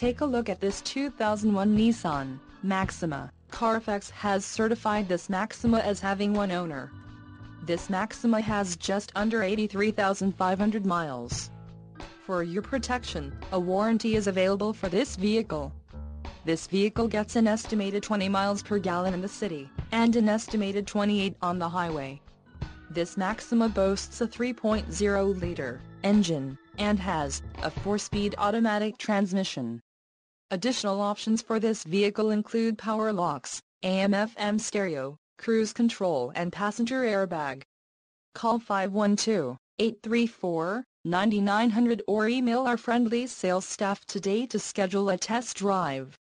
Take a look at this 2001 Nissan Maxima. Carfax has certified this Maxima as having one owner. This Maxima has just under 83,500 miles. For your protection, a warranty is available for this vehicle. This vehicle gets an estimated 20 miles per gallon in the city, and an estimated 28 on the highway. This Maxima boasts a 3.0-liter engine, and has a 4-speed automatic transmission. Additional options for this vehicle include power locks, AM-FM stereo, cruise control and passenger airbag. Call 512-834-9900 or email our friendly sales staff today to schedule a test drive.